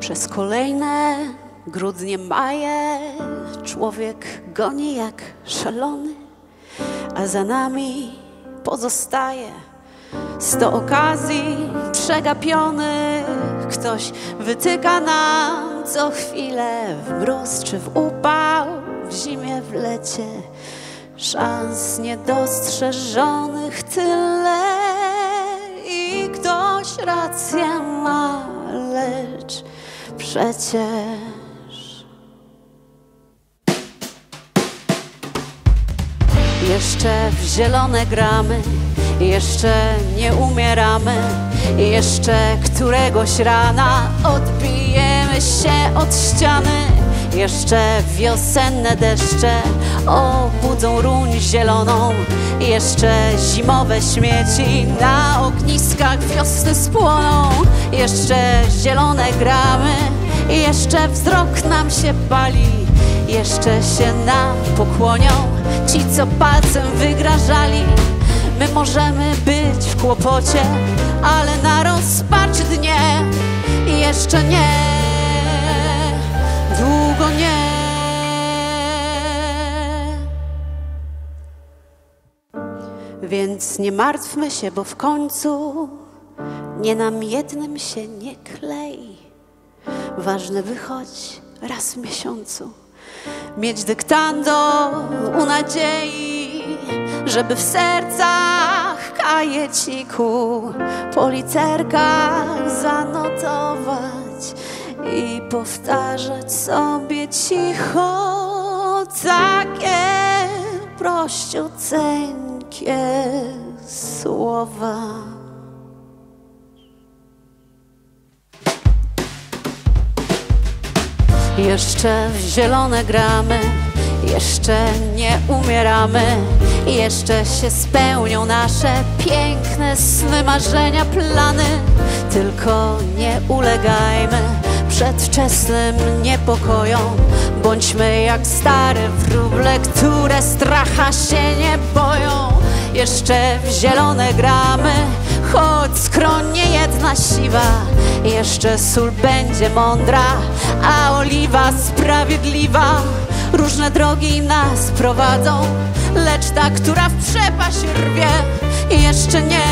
Przez kolejne grudnie, maje człowiek goni jak szalony, a za nami pozostaje sto okazji przegapionych. Ktoś wytyka nam co chwilę w mróz czy w upał, w zimie, w lecie. Szans niedostrzeżonych tyle i ktoś rację ma, lecz przecież jeszcze w zielone gramy, jeszcze nie umieramy, jeszcze któregoś rana odbijemy się od ściany. Jeszcze wiosenne deszcze obudzą ruń zieloną. Jeszcze zimowe śmieci na ogniskach wiosny spłoną. Jeszcze zielone gramy, jeszcze wzrok nam się pali. Jeszcze się nam pokłonią ci, co palcem wygrażali. My możemy być w kłopocie, ale na rozpacz dnie jeszcze nie Więc nie martwmy się, bo w końcu nie nam jednym się nie klei. Ważne wychodź raz w miesiącu, mieć dyktando u nadziei, żeby w sercach kajeciku po zanotować i powtarzać sobie cicho takie prościuteńkie słowa. Jeszcze w zielone gramy, jeszcze nie umieramy, jeszcze się spełnią nasze piękne sny, marzenia, plany. Tylko nie ulegajmy przedwczesnym niepokojom. Bądźmy jak stare wróble, które stracha się nie boją. Jeszcze w zielone gramy, choć skronie jedna siwa. Jeszcze sól będzie mądra, a oliwa sprawiedliwa. Różne drogi nas prowadzą, lecz ta, która w przepaść rwie, jeszcze nie,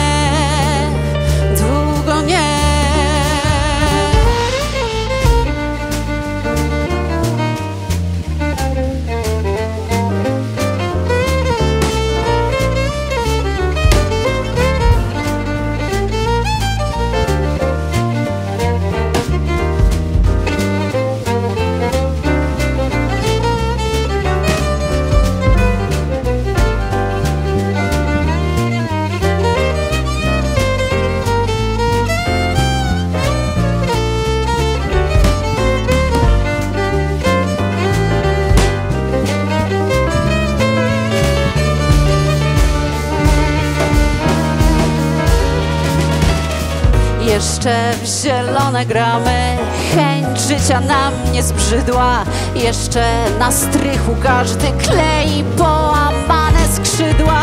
Jeszcze w zielone gramy, chęć życia nam nie zbrzydła. Jeszcze na strychu każdy klei połamane skrzydła.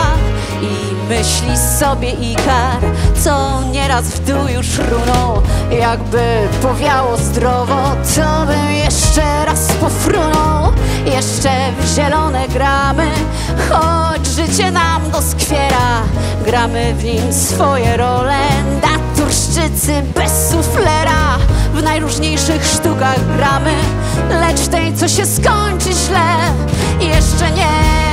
I myśli sobie Ikar, co nieraz w dół już runął. Jakby powiało zdrowo, to bym jeszcze raz pofrunął. Jeszcze w zielone gramy, choć życie nam doskwiera. Gramy w nim swoje role, krzyczycy bez suflera. W najróżniejszych sztukach gramy Lecz w tej, co się skończy źle Jeszcze nie.